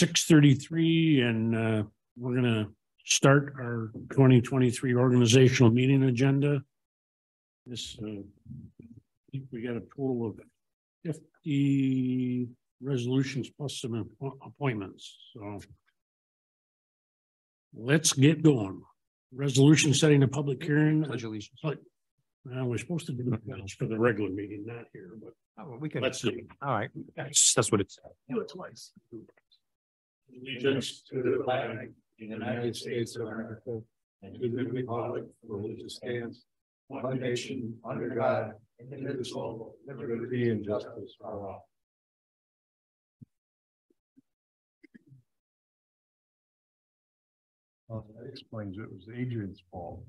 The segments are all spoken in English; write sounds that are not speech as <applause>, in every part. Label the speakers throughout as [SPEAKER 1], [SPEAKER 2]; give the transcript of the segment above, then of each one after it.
[SPEAKER 1] six thirty-three and uh, we're gonna start our twenty twenty-three organizational meeting agenda. This, uh, I think we got a total of fifty resolutions plus some appointments, so. Let's get going. Resolution setting a public hearing.
[SPEAKER 2] Pledge allegiance.
[SPEAKER 1] Uh, we're supposed to do that for the regular meeting, not here, but
[SPEAKER 2] Oh, We can,
[SPEAKER 1] let's do. it.
[SPEAKER 2] all right, that's, that's what it's.
[SPEAKER 1] Do it twice. Allegiance to the flag of the United States of America and to the republic for which it stands, one nation, under God, indivisible, with liberty and justice for all.
[SPEAKER 3] Well, that explains it was Adrian's fault.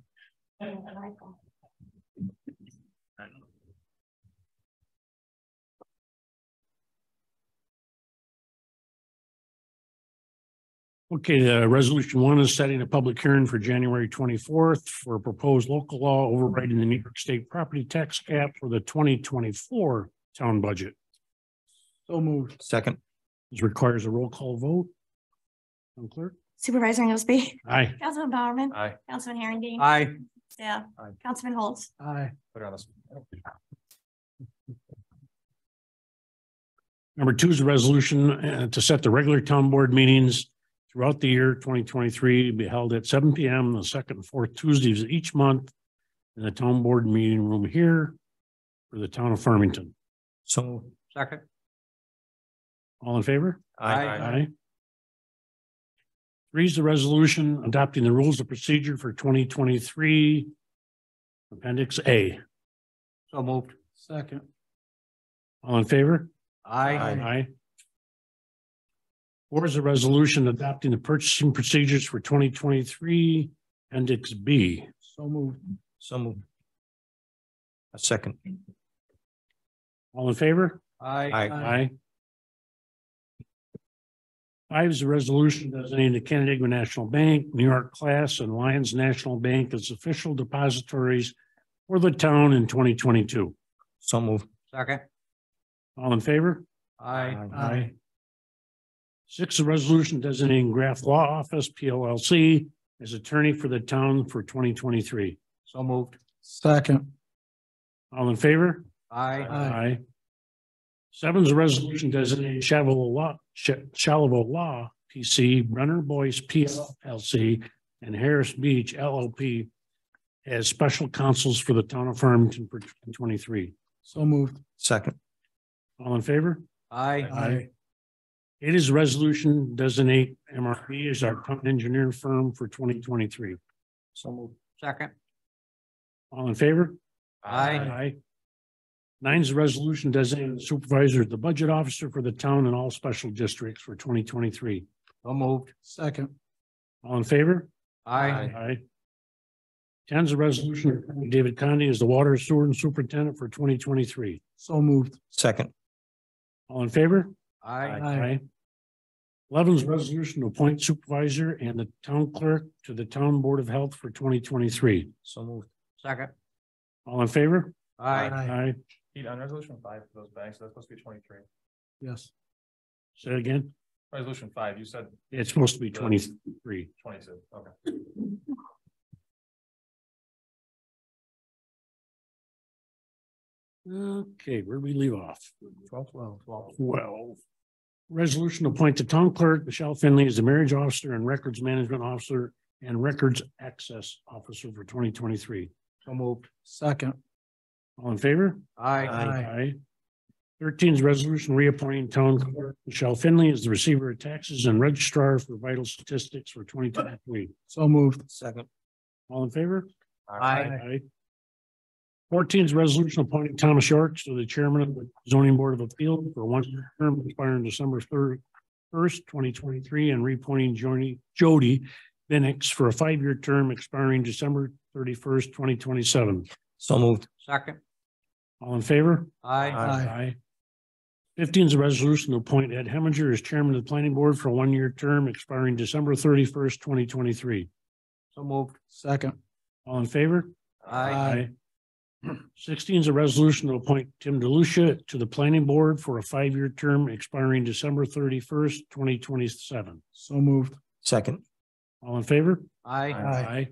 [SPEAKER 1] Okay, the resolution one is setting a public hearing for January twenty-fourth for a proposed local law overriding the New York State property tax cap for the twenty twenty-four town budget.
[SPEAKER 3] So moved.
[SPEAKER 2] Second,
[SPEAKER 1] This requires a roll call vote. Madam Clerk?
[SPEAKER 4] Supervisor Ingalsbe,
[SPEAKER 1] Aye. <laughs>
[SPEAKER 4] Councilman Bowerman,
[SPEAKER 2] aye.
[SPEAKER 4] Councilman Herendeen.
[SPEAKER 2] Aye.
[SPEAKER 4] Yeah,
[SPEAKER 2] Aye.
[SPEAKER 4] Councilman Holtz,
[SPEAKER 3] Aye.
[SPEAKER 2] Put it on this.
[SPEAKER 1] Number two is a resolution uh, to set the regular town board meetings throughout the year twenty twenty-three be held at seven P M. the second and fourth Tuesdays each month in the town board meeting room here for the town of Farmington.
[SPEAKER 2] So, second.
[SPEAKER 1] All in favor?
[SPEAKER 2] Aye.
[SPEAKER 1] Aye. Three is the resolution adopting the rules of procedure for twenty twenty-three. Appendix A.
[SPEAKER 2] So moved.
[SPEAKER 3] Second.
[SPEAKER 1] All in favor?
[SPEAKER 2] Aye.
[SPEAKER 1] Aye. Four is a resolution adopting the purchasing procedures for twenty twenty-three, appendix B.
[SPEAKER 3] So moved.
[SPEAKER 2] So moved. A second.
[SPEAKER 1] All in favor?
[SPEAKER 2] Aye.
[SPEAKER 1] Aye. Aye. Five is a resolution designating the Canandaigua National Bank, New York Class, and Lyons National Bank as official depositories for the town in twenty twenty-two.
[SPEAKER 2] So moved. Second.
[SPEAKER 1] All in favor?
[SPEAKER 2] Aye.
[SPEAKER 1] Aye. Six, a resolution designating Graff Law Office, PLLC, as attorney for the town for twenty twenty-three.
[SPEAKER 2] So moved.
[SPEAKER 3] Second.
[SPEAKER 1] All in favor?
[SPEAKER 2] Aye.
[SPEAKER 1] Aye. Seven is a resolution designating Shallow Law, Sh- Shallow Law, PC, Brenner Boyce, PLLC, and Harris Beach LLP as special counsels for the town of Farmington for twenty-three.
[SPEAKER 3] So moved.
[SPEAKER 2] Second.
[SPEAKER 1] All in favor?
[SPEAKER 2] Aye. Aye.
[SPEAKER 1] It is a resolution designate MRB as our town engineer firm for twenty twenty-three.
[SPEAKER 2] So moved. Second.
[SPEAKER 1] All in favor?
[SPEAKER 2] Aye.
[SPEAKER 1] Aye. Nine is a resolution designating the supervisor, the budget officer for the town and all special districts for twenty twenty-three.
[SPEAKER 2] So moved.
[SPEAKER 3] Second.
[SPEAKER 1] All in favor?
[SPEAKER 2] Aye.
[SPEAKER 1] Aye. Ten is a resolution David Condy is the water sewer and superintendent for twenty twenty-three.
[SPEAKER 3] So moved.
[SPEAKER 2] Second.
[SPEAKER 1] All in favor?
[SPEAKER 2] Aye.
[SPEAKER 1] Eleven is resolution to appoint supervisor and the town clerk to the town board of health for twenty twenty-three.
[SPEAKER 2] So moved. Second.
[SPEAKER 1] All in favor?
[SPEAKER 2] Aye.
[SPEAKER 1] Aye.
[SPEAKER 5] Pete, on resolution five for those banks, that's supposed to be twenty-three.
[SPEAKER 3] Yes.
[SPEAKER 1] Say it again.
[SPEAKER 5] Resolution five, you said
[SPEAKER 1] It's supposed to be twenty-three.
[SPEAKER 5] twenty-two, okay.
[SPEAKER 1] Okay, where do we leave off?
[SPEAKER 3] Twelve, twelve, twelve.
[SPEAKER 1] Twelve. Resolution to appoint the town clerk, Michelle Finley, as the marriage officer and records management officer and records access officer for twenty twenty-three.
[SPEAKER 2] So moved.
[SPEAKER 3] Second.
[SPEAKER 1] All in favor?
[SPEAKER 2] Aye.
[SPEAKER 1] Aye. Thirteen is resolution reappointing town clerk Michelle Finley as the receiver of taxes and registrar for vital statistics for twenty twenty-three.
[SPEAKER 3] So moved.
[SPEAKER 2] Second.
[SPEAKER 1] All in favor?
[SPEAKER 2] aye Aye.
[SPEAKER 1] Fourteen is resolution appointing Thomas York to the chairman of the zoning board of Appeal for one term expiring December third, first, twenty twenty-three, and reappointing Joni, Jody Benix for a five-year term expiring December thirty-first, twenty twenty-seven.
[SPEAKER 2] So moved. Second.
[SPEAKER 1] All in favor?
[SPEAKER 2] Aye.
[SPEAKER 1] Aye. Fifteen is a resolution to appoint Ed Hemminger as chairman of the planning board for a one-year term expiring December thirty-first, twenty twenty-three.
[SPEAKER 2] So moved.
[SPEAKER 3] Second.
[SPEAKER 1] All in favor?
[SPEAKER 2] Aye.
[SPEAKER 1] Sixteen is a resolution to appoint Tim DeLucia to the planning board for a five-year term expiring December thirty-first, twenty twenty-seven.
[SPEAKER 3] So moved.
[SPEAKER 2] Second.
[SPEAKER 1] All in favor?
[SPEAKER 2] Aye.
[SPEAKER 1] Aye.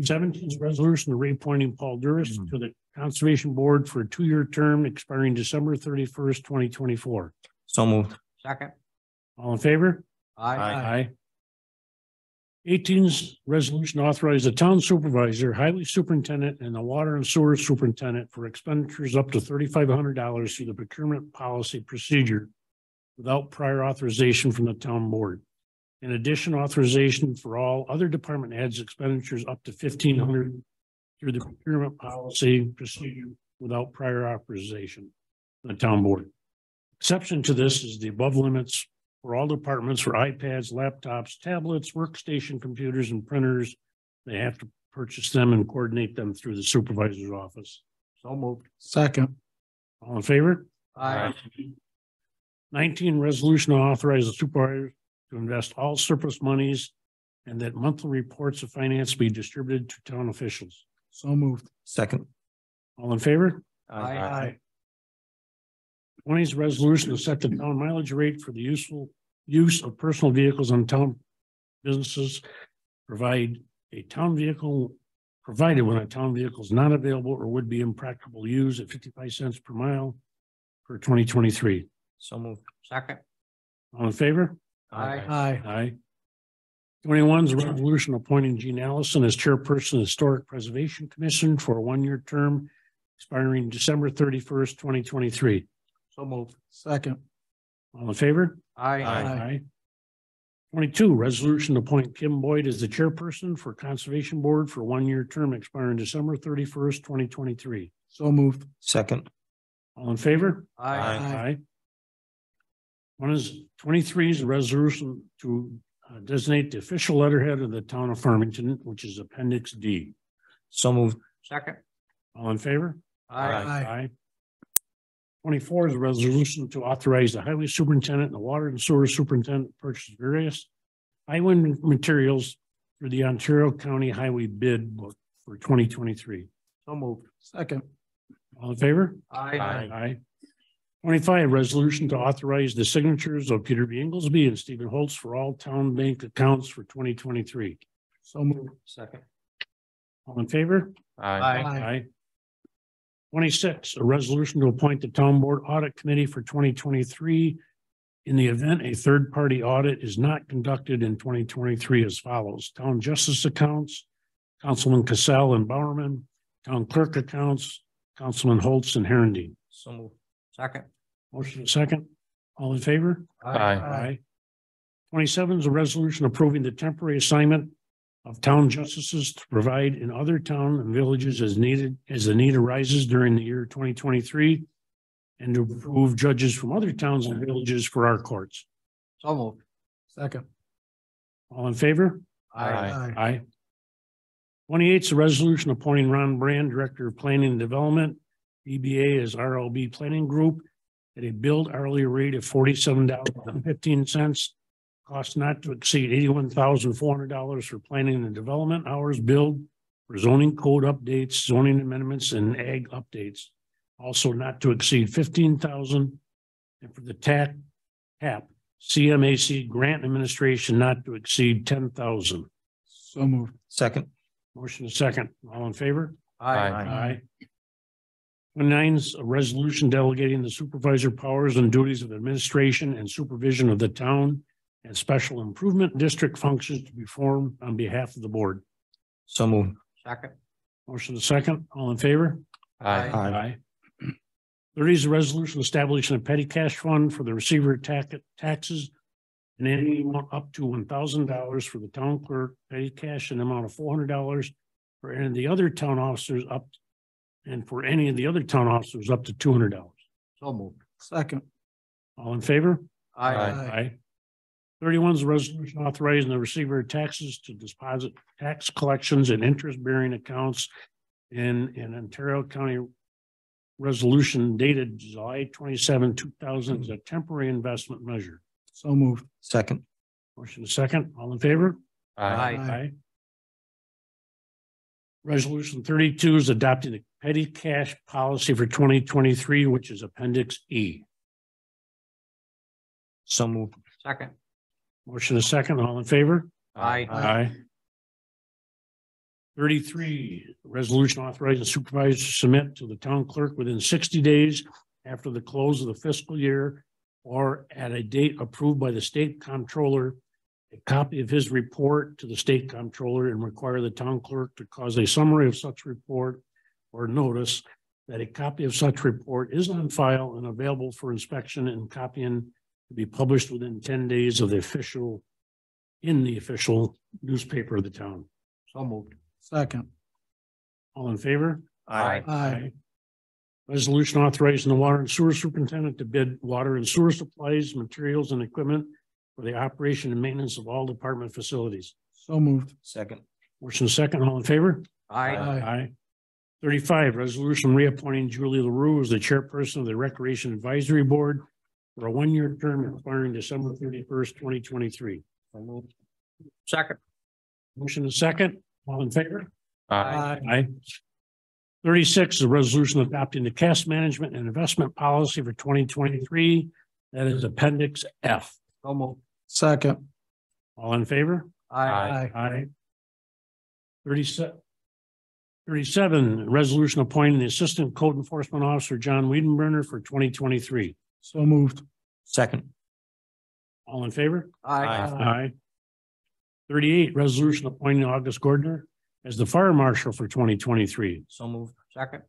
[SPEAKER 1] Seventeen is a resolution to reappointing Paul Duris hmm. to the Conservation Board for a two-year term expiring December thirty-first, twenty twenty-four.
[SPEAKER 2] So moved. Second.
[SPEAKER 1] All in favor?
[SPEAKER 2] Aye.
[SPEAKER 1] Aye. Eighteen's resolution authorized the town supervisor, highway superintendent, and the water and sewer superintendent for expenditures up to thirty-five hundred dollars through the procurement policy procedure without prior authorization from the town board. In addition, authorization for all other department heads expenditures up to fifteen hundred through the procurement policy procedure without prior authorization from the town board. Exception to this is the above limits for all departments for iPads, laptops, tablets, workstation computers and printers. They have to purchase them and coordinate them through the supervisor's office.
[SPEAKER 2] So moved.
[SPEAKER 3] Second.
[SPEAKER 1] All in favor?
[SPEAKER 2] Aye.
[SPEAKER 1] Nineteen, resolution to authorize the supervisor to invest all surplus monies and that monthly reports of finance be distributed to town officials.
[SPEAKER 3] So moved.
[SPEAKER 2] Second.
[SPEAKER 1] All in favor?
[SPEAKER 2] Aye.
[SPEAKER 1] Twenty is a resolution to set the town mileage rate for the useful use of personal vehicles on town businesses. Provide a town vehicle, provided when a town vehicle is not available or would be impractical to use at fifty-five cents per mile for twenty twenty-three.
[SPEAKER 2] So moved. Second.
[SPEAKER 1] All in favor?
[SPEAKER 2] Aye.
[SPEAKER 3] Aye.
[SPEAKER 1] Aye. Twenty-one is a resolution appointing Gene Allison as chairperson of the Historic Preservation Commission for a one-year term expiring December thirty-first, twenty twenty-three.
[SPEAKER 2] So moved.
[SPEAKER 3] Second.
[SPEAKER 1] All in favor?
[SPEAKER 2] Aye.
[SPEAKER 1] Aye. Twenty-two, resolution to appoint Kim Boyd as the chairperson for Conservation Board for one-year term expiring December thirty-first, twenty twenty-three.
[SPEAKER 3] So moved.
[SPEAKER 2] Second.
[SPEAKER 1] All in favor?
[SPEAKER 2] Aye.
[SPEAKER 1] Aye. One is, twenty-three is a resolution to uh, designate the official letterhead of the town of Farmington, which is Appendix D.
[SPEAKER 2] So moved. Second.
[SPEAKER 1] All in favor?
[SPEAKER 2] Aye.
[SPEAKER 1] Aye. Twenty-four is a resolution to authorize the highway superintendent and the water and sewer superintendent to purchase various highway materials through the Ontario County Highway Bid Book for twenty twenty-three.
[SPEAKER 2] So moved.
[SPEAKER 3] Second.
[SPEAKER 1] All in favor?
[SPEAKER 2] Aye.
[SPEAKER 1] Aye. Twenty-five, resolution to authorize the signatures of Peter B. Ingalsbe and Stephen Holtz for all town bank accounts for twenty twenty-three.
[SPEAKER 3] So moved.
[SPEAKER 2] Second.
[SPEAKER 1] All in favor?
[SPEAKER 2] Aye.
[SPEAKER 1] Aye. Twenty-six, a resolution to appoint the town board audit committee for twenty twenty-three. In the event a third-party audit is not conducted in twenty twenty-three as follows, town justice accounts, Councilman Cassell and Bowerman, town clerk accounts, Councilman Holtz and Herendeen.
[SPEAKER 2] So moved. Second.
[SPEAKER 1] Motion second, all in favor?
[SPEAKER 2] Aye.
[SPEAKER 1] Aye. Twenty-seven is a resolution approving the temporary assignment of town justices to provide in other town and villages as needed as the need arises during the year 2023 and to approve judges from other towns and villages for our courts.
[SPEAKER 2] So moved.
[SPEAKER 3] Second.
[SPEAKER 1] All in favor?
[SPEAKER 2] Aye.
[SPEAKER 1] Aye. Aye. 28 is a resolution appointing Ron Brand, Director of Planning and Development, EBA as RLB Planning Group at a billed hourly rate of $47.15 Cost not to exceed eighty-one thousand four hundred dollars for planning and development hours billed for zoning code updates, zoning amendments, and ag updates. Also not to exceed fifteen thousand and for the TAC, TAP, CMAQ grant administration not to exceed ten thousand.
[SPEAKER 3] So moved.
[SPEAKER 2] Second.
[SPEAKER 1] Motion is second. All in favor?
[SPEAKER 2] Aye.
[SPEAKER 1] Aye. Twenty-nine is a resolution delegating the supervisor powers and duties of administration and supervision of the town and special improvement district functions to be formed on behalf of the board.
[SPEAKER 2] So moved. Second.
[SPEAKER 1] Motion to second. All in favor?
[SPEAKER 2] Aye.
[SPEAKER 1] Thirty is a resolution establishing a petty cash fund for the receiver tax taxes and any amount up to one thousand dollars for the town clerk, petty cash an amount of four hundred dollars for any of the other town officers up and for any of the other town officers up to two hundred dollars.
[SPEAKER 2] So moved.
[SPEAKER 3] Second.
[SPEAKER 1] All in favor?
[SPEAKER 2] Aye.
[SPEAKER 1] Aye. Thirty-one is a resolution authorizing the receiver of taxes to deposit tax collections and interest-bearing accounts in, in Ontario County resolution dated July twenty-seven, two thousand, as a temporary investment measure.
[SPEAKER 3] So moved.
[SPEAKER 2] Second.
[SPEAKER 1] Motion is second. All in favor?
[SPEAKER 2] Aye.
[SPEAKER 1] Aye. Resolution thirty-two is adopting the petty cash policy for twenty twenty-three, which is Appendix E.
[SPEAKER 2] So moved. Second.
[SPEAKER 1] Motion is second, all in favor?
[SPEAKER 2] Aye.
[SPEAKER 1] Aye. Thirty-three, resolution authorizing supervisor to submit to the town clerk within sixty days after the close of the fiscal year or at a date approved by the state comptroller, a copy of his report to the state comptroller and require the town clerk to cause a summary of such report or notice that a copy of such report is on file and available for inspection and copying to be published within ten days of the official in the official newspaper of the town.
[SPEAKER 2] So moved.
[SPEAKER 3] Second.
[SPEAKER 1] All in favor?
[SPEAKER 2] Aye.
[SPEAKER 3] Aye.
[SPEAKER 1] Resolution authorizing the water and sewer superintendent to bid water and sewer supplies, materials and equipment for the operation and maintenance of all department facilities.
[SPEAKER 3] So moved.
[SPEAKER 2] Second.
[SPEAKER 1] Motion second, all in favor?
[SPEAKER 2] Aye.
[SPEAKER 1] Aye. Thirty-five, resolution reappointing Julie LaRue as the chairperson of the Recreation Advisory Board for a one-year term expiring December thirty-first, twenty twenty-three.
[SPEAKER 2] Second.
[SPEAKER 1] Motion is second, all in favor?
[SPEAKER 2] Aye.
[SPEAKER 1] Aye. Thirty-six is a resolution adopting the cash management and investment policy for twenty twenty-three. That is Appendix F.
[SPEAKER 2] So moved.
[SPEAKER 3] Second.
[SPEAKER 1] All in favor?
[SPEAKER 2] Aye.
[SPEAKER 1] Aye. Thirty-seven. Thirty-seven, resolution appointing the Assistant Code Enforcement Officer John Wiedenbrenner for twenty twenty-three.
[SPEAKER 3] So moved.
[SPEAKER 2] Second.
[SPEAKER 1] All in favor?
[SPEAKER 2] Aye.
[SPEAKER 1] Aye. Thirty-eight, resolution appointing August Gardner as the Fire Marshal for twenty twenty-three.
[SPEAKER 2] So moved. Second.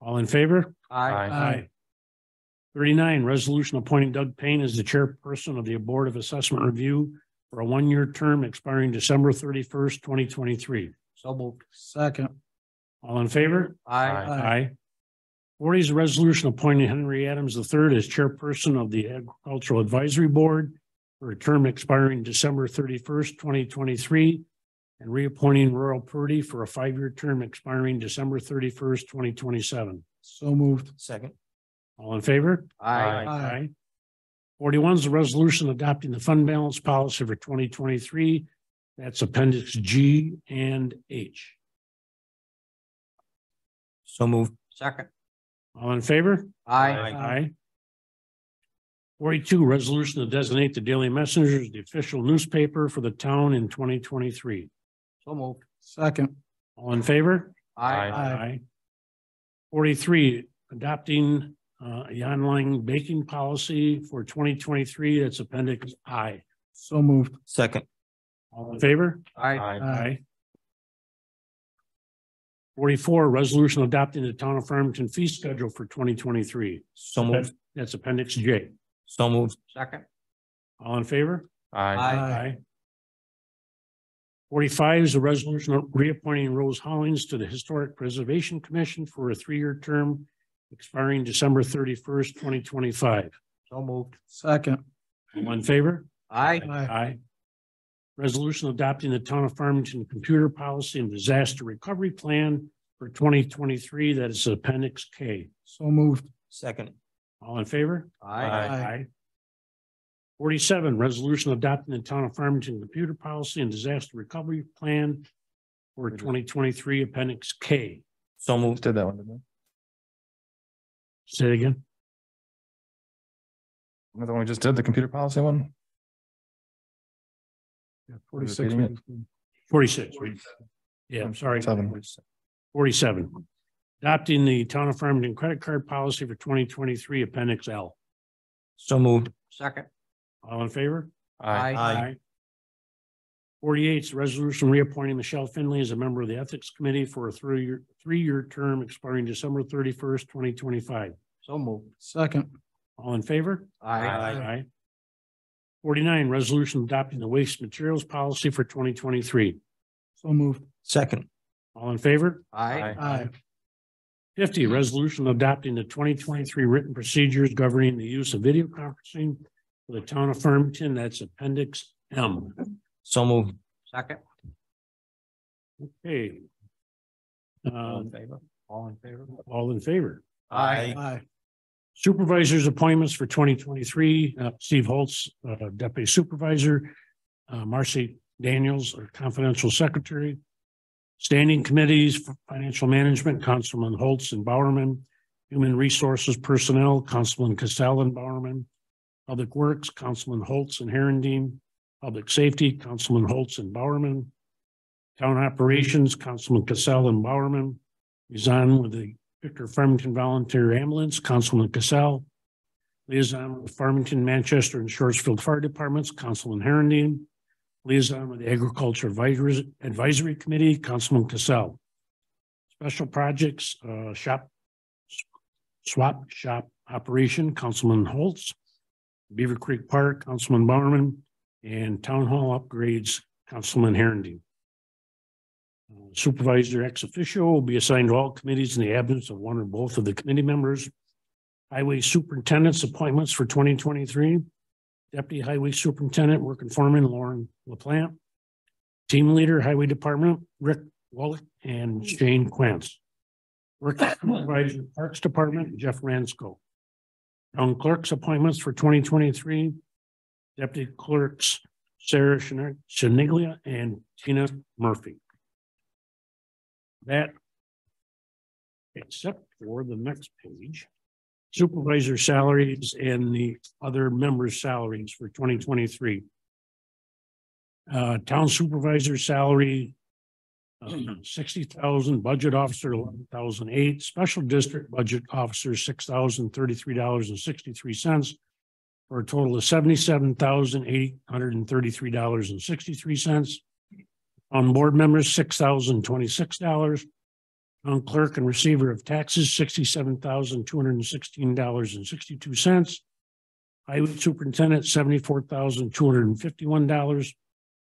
[SPEAKER 1] All in favor?
[SPEAKER 2] Aye.
[SPEAKER 3] Aye.
[SPEAKER 1] Thirty-nine, resolution appointing Doug Payne as the chairperson of the Board of Assessment Review for a one-year term expiring December thirty-first, twenty twenty-three.
[SPEAKER 2] So moved.
[SPEAKER 3] Second.
[SPEAKER 1] All in favor?
[SPEAKER 2] Aye.
[SPEAKER 1] Aye. Forty is a resolution appointing Henry Adams III as chairperson of the Agricultural Advisory Board for a term expiring December thirty-first, twenty twenty-three, and reappointing Royal Purdy for a five-year term expiring December thirty-first, twenty twenty-seven.
[SPEAKER 3] So moved.
[SPEAKER 2] Second.
[SPEAKER 1] All in favor?
[SPEAKER 2] Aye.
[SPEAKER 1] Aye. Forty-one is a resolution adopting the fund balance policy for twenty twenty-three. That's appendix G and H.
[SPEAKER 2] So moved. Second.
[SPEAKER 1] All in favor?
[SPEAKER 2] Aye.
[SPEAKER 1] Aye. Forty-two, resolution to designate the Daily Messenger as the official newspaper for the town in twenty twenty-three.
[SPEAKER 2] So moved.
[SPEAKER 3] Second.
[SPEAKER 1] All in favor?
[SPEAKER 2] Aye.
[SPEAKER 3] Aye.
[SPEAKER 1] Forty-three, adopting uh, the online baking policy for twenty twenty-three. That's appendix I.
[SPEAKER 3] So moved.
[SPEAKER 2] Second.
[SPEAKER 1] All in favor?
[SPEAKER 2] Aye.
[SPEAKER 1] Aye. Forty-four, resolution adopting the town of Farmington fee schedule for twenty twenty-three.
[SPEAKER 2] So moved.
[SPEAKER 1] That's appendix J.
[SPEAKER 2] So moved. Second.
[SPEAKER 1] All in favor?
[SPEAKER 2] Aye.
[SPEAKER 1] Aye. Forty-five is a resolution of reappointing Rose Hollings to the Historic Preservation Commission for a three-year term expiring December thirty-first, twenty twenty-five.
[SPEAKER 2] So moved.
[SPEAKER 3] Second.
[SPEAKER 1] All in favor?
[SPEAKER 2] Aye.
[SPEAKER 3] Aye.
[SPEAKER 1] Aye. Resolution adopting the town of Farmington Computer Policy and Disaster Recovery Plan for twenty twenty-three. That is appendix K.
[SPEAKER 3] So moved.
[SPEAKER 2] Second.
[SPEAKER 1] All in favor?
[SPEAKER 2] Aye.
[SPEAKER 3] Aye.
[SPEAKER 1] Forty-seven, resolution adopting the town of Farmington Computer Policy and Disaster Recovery Plan for twenty twenty-three, appendix K.
[SPEAKER 2] So moved.
[SPEAKER 5] Did that one, didn't
[SPEAKER 1] Say it again.
[SPEAKER 5] we? The one we just did, the computer policy one?
[SPEAKER 3] Forty-six.
[SPEAKER 5] Repeating it?
[SPEAKER 1] Forty-six. Yeah, I'm sorry.
[SPEAKER 5] Seven.
[SPEAKER 1] Forty-seven. Adopting the town of Farmington credit card policy for twenty twenty-three, appendix L.
[SPEAKER 2] So moved. Second.
[SPEAKER 1] All in favor?
[SPEAKER 2] Aye. Aye.
[SPEAKER 1] Forty-eight is a resolution reappointing Michelle Finley as a member of the Ethics Committee for a three-year, three-year term expiring December thirty-first, twenty twenty-five.
[SPEAKER 2] So moved.
[SPEAKER 3] Second.
[SPEAKER 1] All in favor?
[SPEAKER 2] Aye.
[SPEAKER 1] Aye. Forty-nine, resolution adopting the waste materials policy for twenty twenty-three.
[SPEAKER 3] So moved.
[SPEAKER 2] Second.
[SPEAKER 1] All in favor?
[SPEAKER 2] Aye.
[SPEAKER 3] Aye.
[SPEAKER 1] Fifty, resolution adopting the twenty twenty-three written procedures governing the use of video conferencing for the town of Farmington. That's appendix M.
[SPEAKER 2] So moved. Second.
[SPEAKER 1] Okay. Um,
[SPEAKER 2] favor? All in favor?
[SPEAKER 1] all in favor?
[SPEAKER 2] Aye.
[SPEAKER 3] Aye.
[SPEAKER 1] Supervisors appointments for twenty twenty-three, uh, Steve Holtz, uh, Deputy Supervisor, uh, Marcy Daniels, our Confidential Secretary, Standing committees, for financial management, Councilman Holtz and Bowerman. Human Resources Personnel, Councilman Casell and Bowerman. Public Works, Councilman Holtz and Herendeen. Public Safety, Councilman Holtz and Bowerman. Town Operations, Councilman Casell and Bowerman. Liaison with the Victor Farmington Volunteer Ambulance, Councilman Cassell. Liaison with Farmington, Manchester and Shortsville Fire Departments, Councilman Herendeen. Liaison with the Agriculture Advisory Advisory Committee, Councilman Cassell. Special Projects, uh, Shop. Swap Shop Operation, Councilman Holtz. Beaver Creek Park, Councilman Bowerman, and Town Hall Upgrades, Councilman Herendeen. Supervisor ex officio will be assigned to all committees in the absence of one or both of the committee members. Highway Superintendent's appointments for twenty twenty-three. Deputy Highway Superintendent, working foreman Lauren LaPlante. Team Leader, Highway Department, Rick Wallach and Shane Quance. Working <coughs> Supervisor, Parks Department, Jeff Ransco. Town Clerk's appointments for twenty twenty-three. Deputy Clerks, Sarah Shaniglia and Tina Murphy that, except for the next page, supervisor salaries and the other members' salaries for 2023. Uh, town supervisor salary, uh, <clears throat> 60,000, budget officer 11,008, special district budget officer $6,033.63 for a total of $77,833.63. On board members, six thousand twenty-six dollars. On clerk and receiver of taxes, sixty-seven thousand, two hundred and sixteen dollars and sixty-two cents. Highway superintendent, seventy-four thousand, two hundred and fifty-one dollars.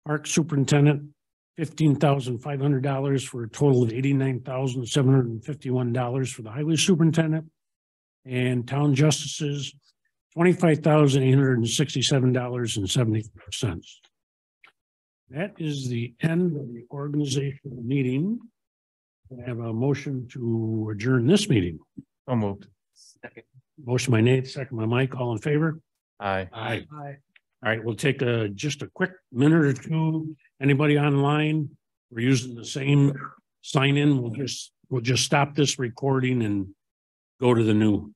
[SPEAKER 1] Park superintendent, fifteen thousand, five hundred dollars for a total of eighty-nine thousand, seven hundred and fifty-one dollars for the highway superintendent. And town justices, twenty-five thousand, eight hundred and sixty-seven dollars and seventy-four cents. That is the end of the organizational meeting. I have a motion to adjourn this meeting.
[SPEAKER 5] So moved.
[SPEAKER 1] Motion by Nate, second by Mike, all in favor?
[SPEAKER 5] Aye.
[SPEAKER 1] Aye. All right, we'll take a, just a quick minute or two. Anybody online? We're using the same sign in. We'll just, we'll just stop this recording and go to the new